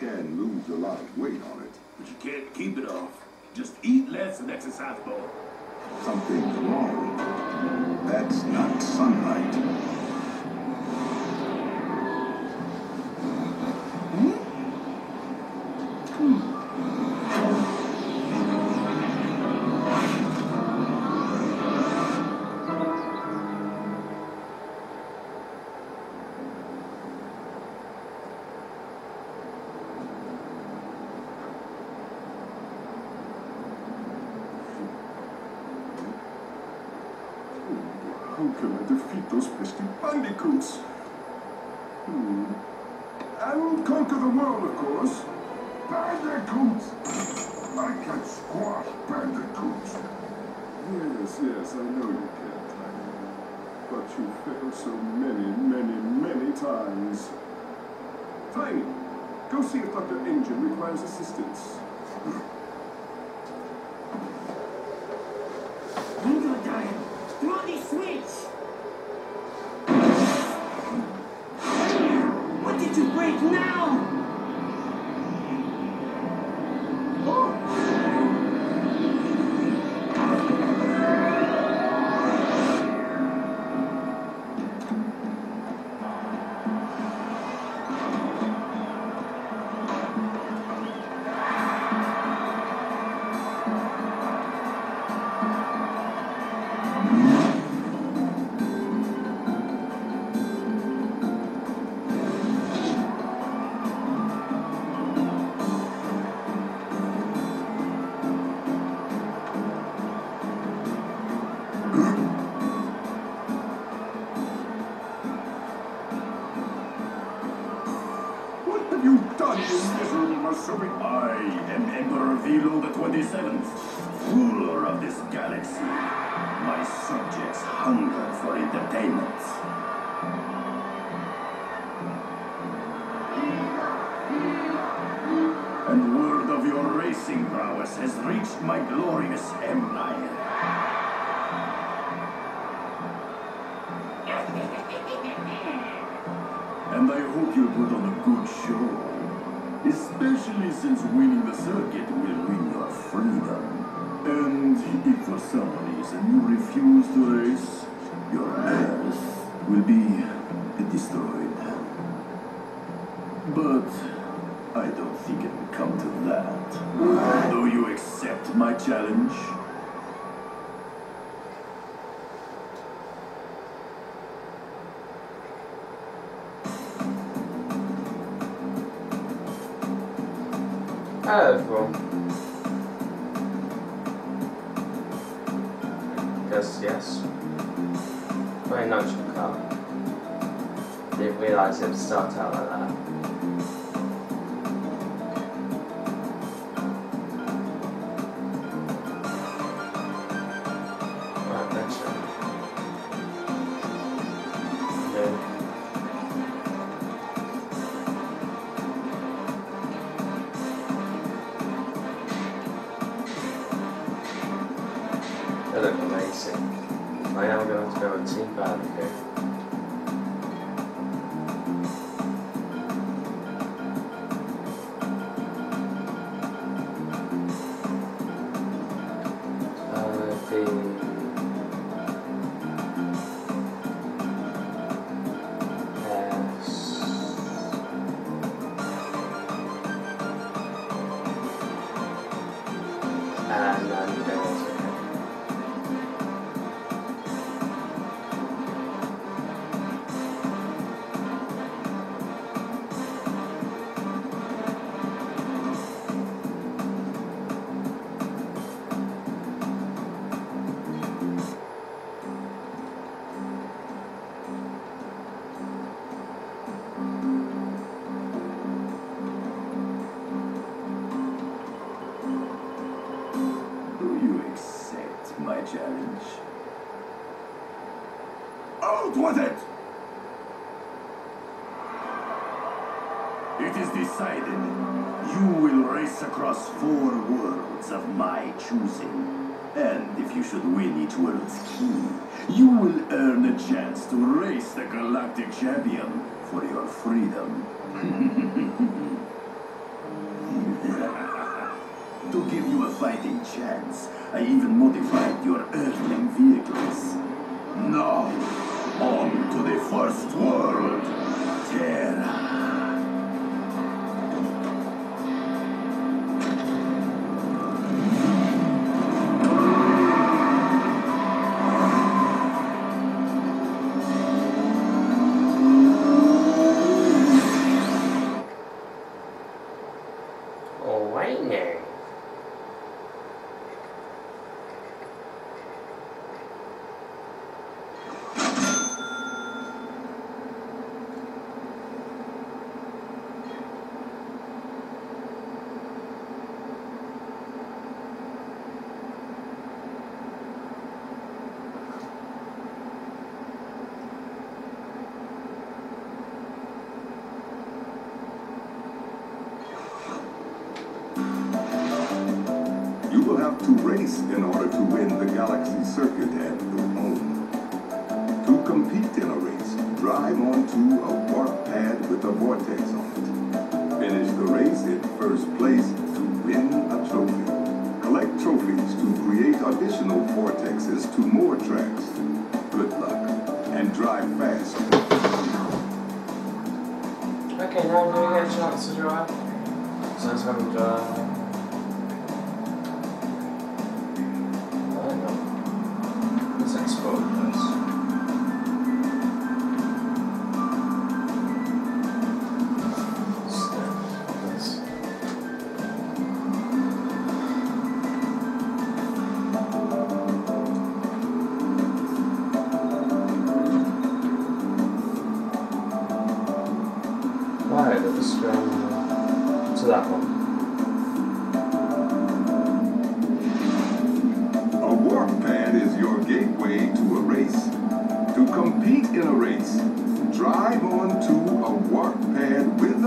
can lose a lot of weight on it. But you can't keep it off. Just eat less and exercise more. Something's wrong. That's not sunlight. Can I defeat those pesky bandicoots? Hmm. And conquer the world, of course. Bandicoots! I can squash bandicoots! Yes, yes, I know you can, Tiny. But you failed so many, many, many times. Tiny, go see if Dr. N. Gin requires assistance. Hunger for entertainment. And word of your racing prowess has reached my glorious empire. And I hope you put on a good show. Especially since winning the circuit will win your freedom. If for some reason you refuse to race, your Earth will be destroyed. But I don't think it will come to that. Do you accept my challenge? Everyone. Yes. Very nitro car. Didn't realise it would start out like that. Uh, It is decided. You will race across four worlds of my choosing. And if you should win each world's key, you will earn a chance to race the Galactic Champion for your freedom. to give you a fighting chance, I even modified your Earthling vehicles. Now, on to the first world, Terra. Now. Vortex on it. Finish the race in first place to win a trophy. Collect trophies to create additional vortexes to more tracks. Good luck, and drive fast. Okay, now I'm gonna get a chance to drive. So let's have a drive.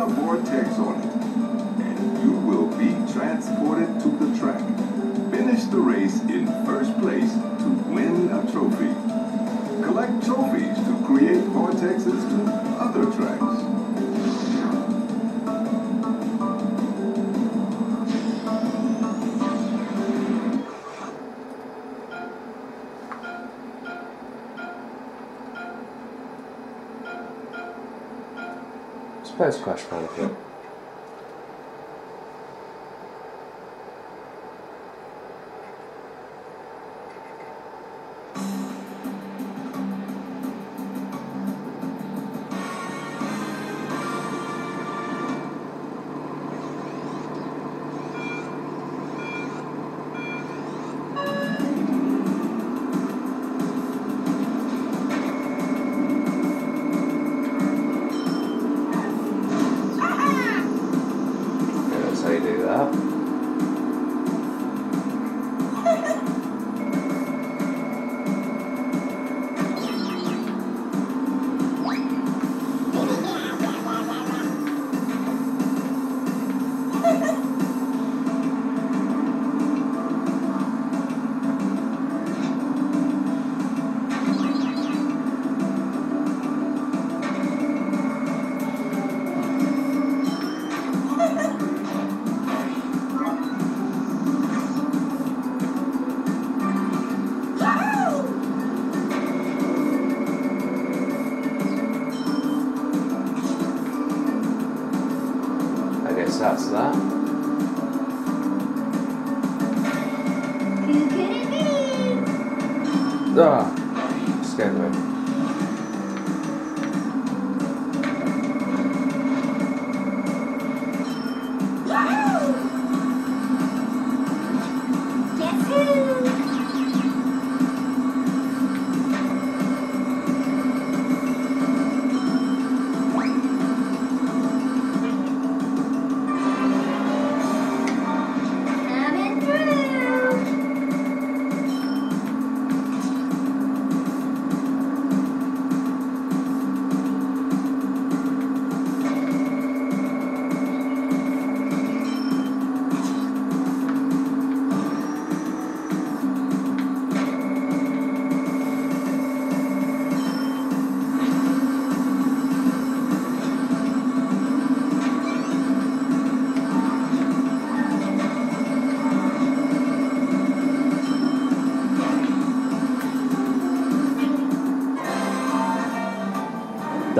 A vortex on it, and you will be transported to the track. Finish the race in first place Pois, quase fala. Guess that's that. Who could it be? Ah!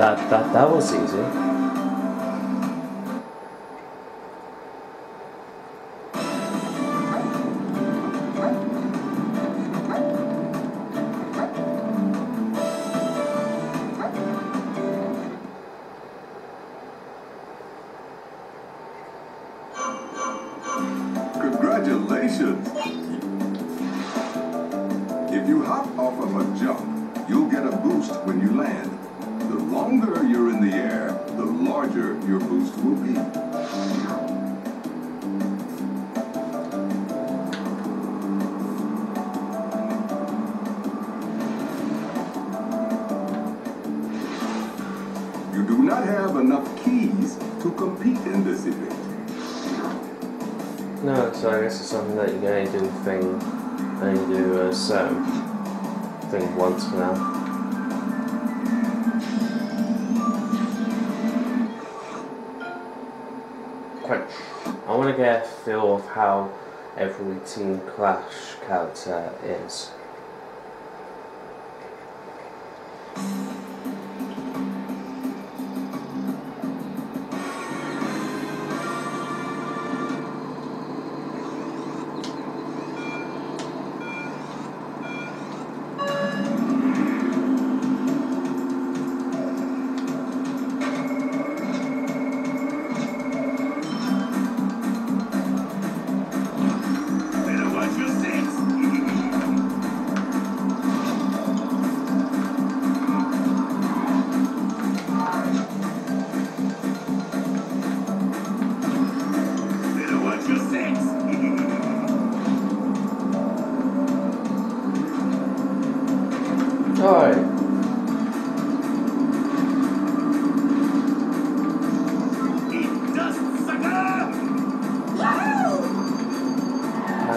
That that that was easy. Congratulations! If you hop off of a jump, you'll get a boost when you land. The longer you're in the air, the larger your boost will be. You do not have enough keys to compete in this event. No, so I guess it's something that you can only do thing, only do a certain thing once for now. Want to get a feel of how every Team Clash character is.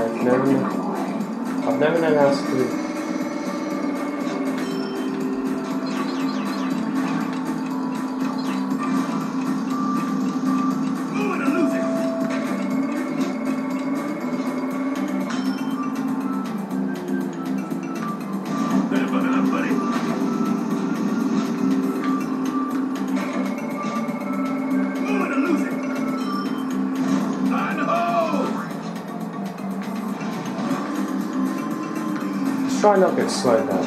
I've never, I've never known how to Let's try not get slowed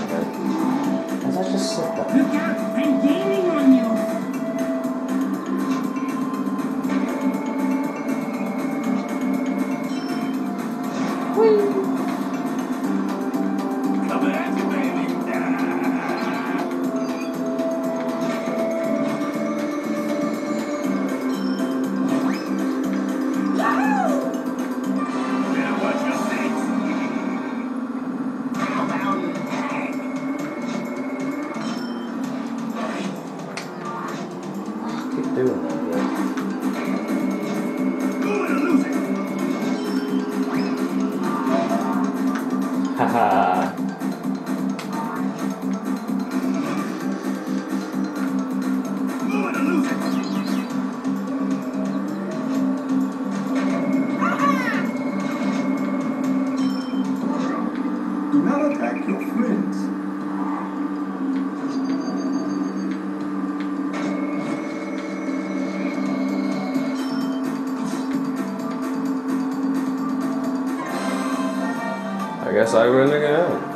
guess I win again.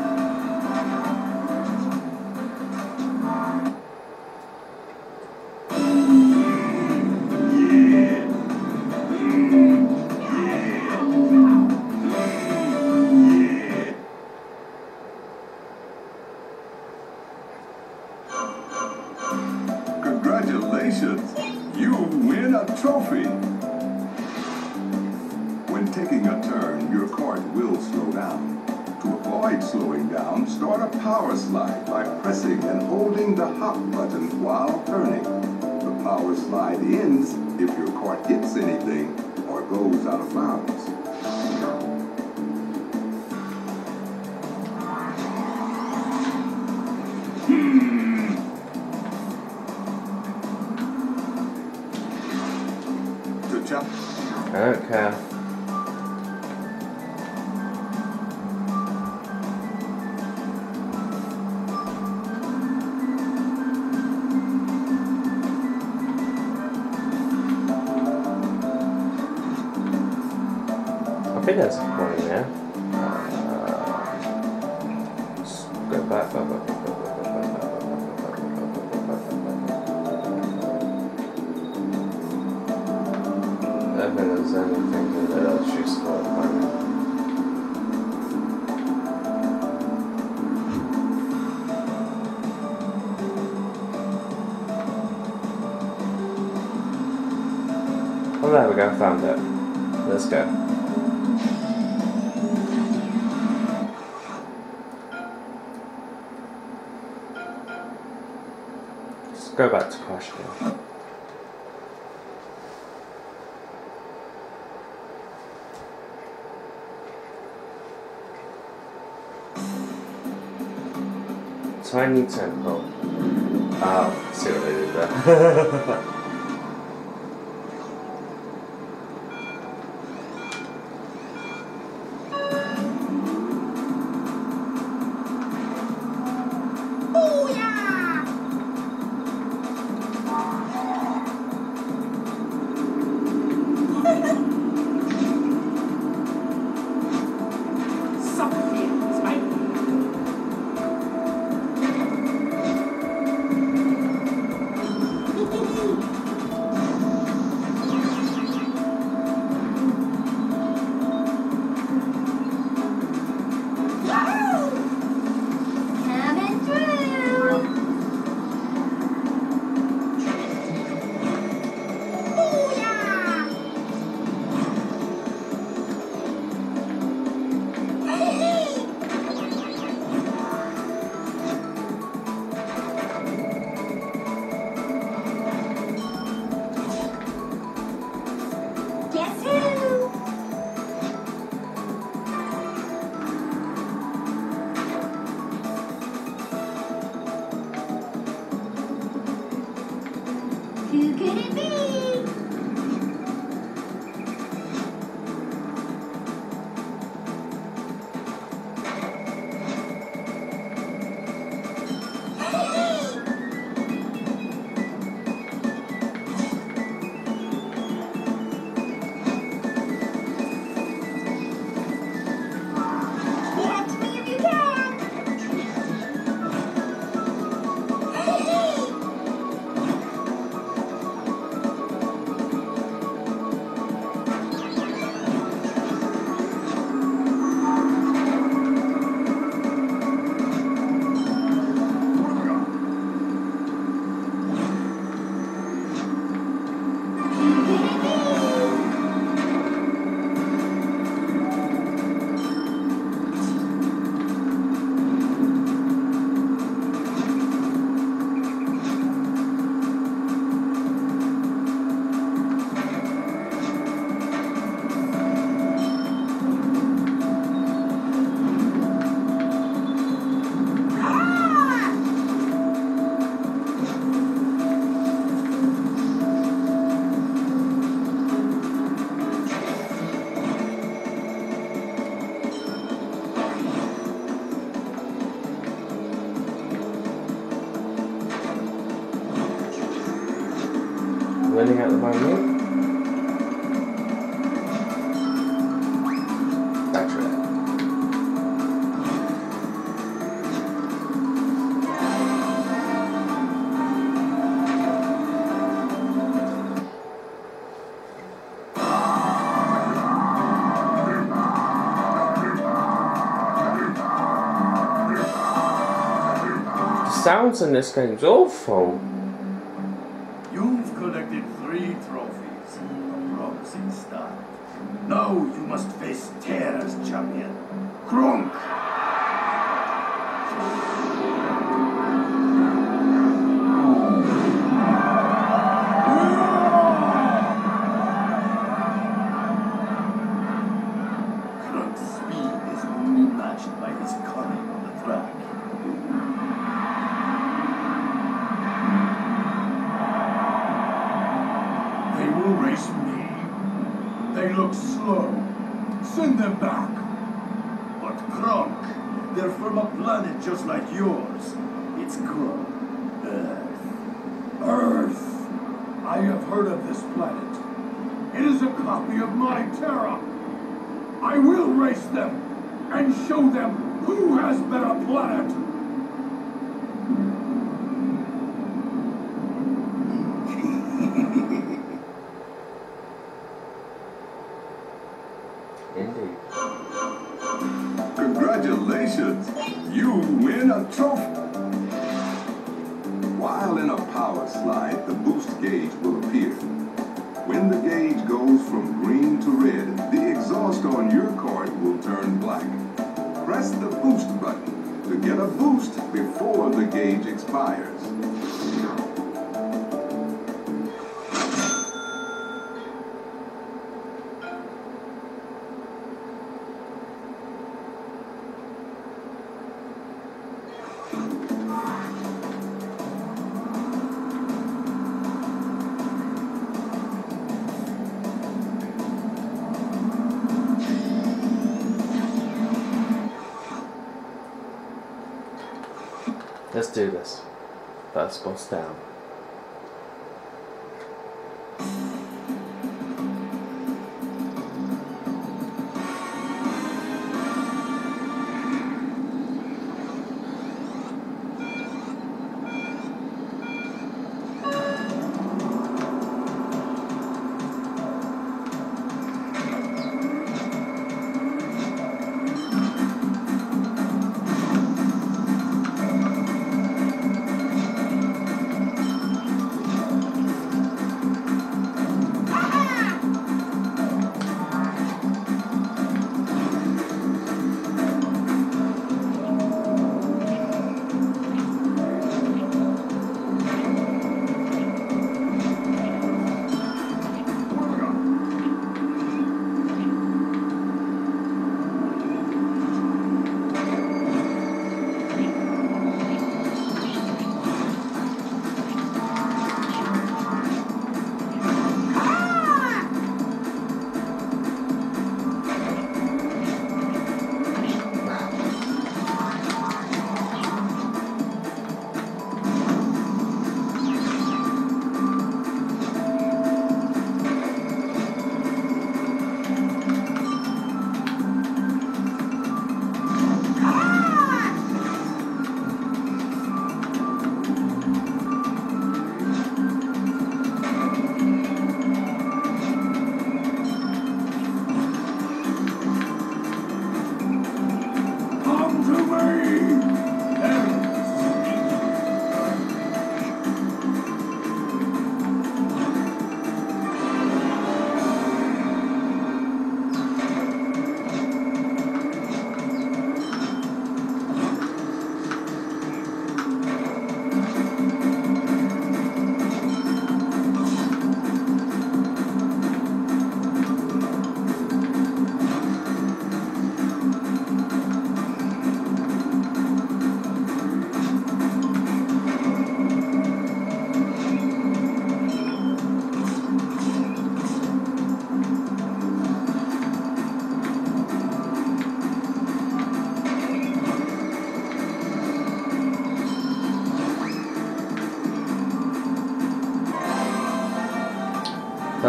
Oh, there we go, found it. Let's go. Let's go back to Crash again. Tiny temple. Oh, see what they did there. Baby! sounds in this game's awful. They look slow. Send them back. But Krunk, they're from a planet just like yours. It's called Earth. Earth! I have heard of this planet. It is a copy of my Terra. I will race them and show them who has better planet. Get a boost before the gauge expires. Do this. First boss down.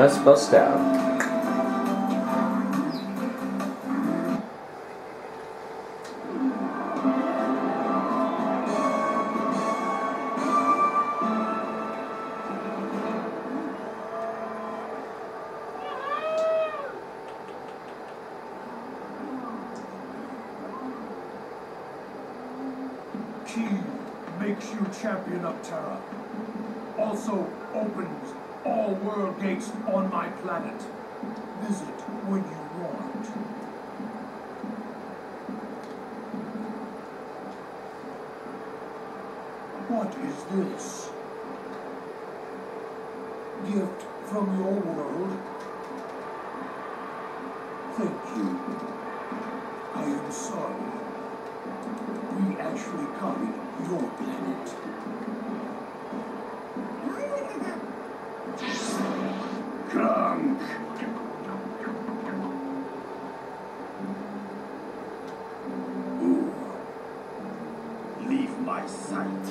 First boss down. Key makes you champion of Terra. Also opens all world gates on my planet. Visit when you want. What is this? Gift from your world? Thank you. I am sorry. We actually copied your planet. Krunk! Leave my sight.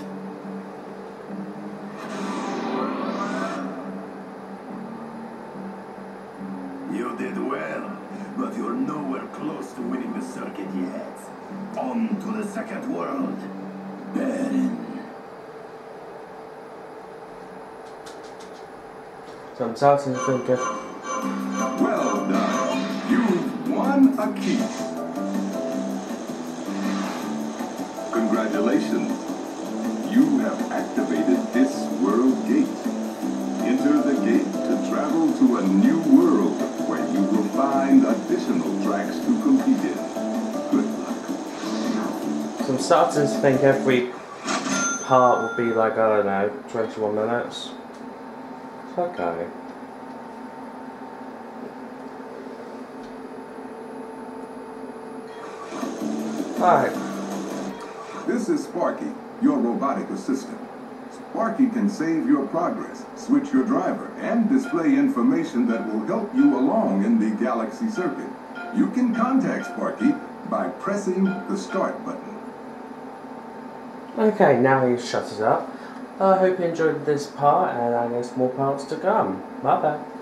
You did well. but you're nowhere close to winning the circuit yet. On to the second world. Barin. I'm starting to won. Congratulations. You have activated this world gate. Enter the gate to travel to a new world where you will find additional tracks to compete in. Good luck. So I'm starting to think every part will be like, I don't know, 21 minutes. Okay. This is Sparky, your robotic assistant. Sparky can save your progress, switch your driver, and display information that will help you along in the Galaxy circuit. You can contact Sparky by pressing the start button. okay, now he's shut it up. I hope you enjoyed this part and I guess more parts to come. Bye bye.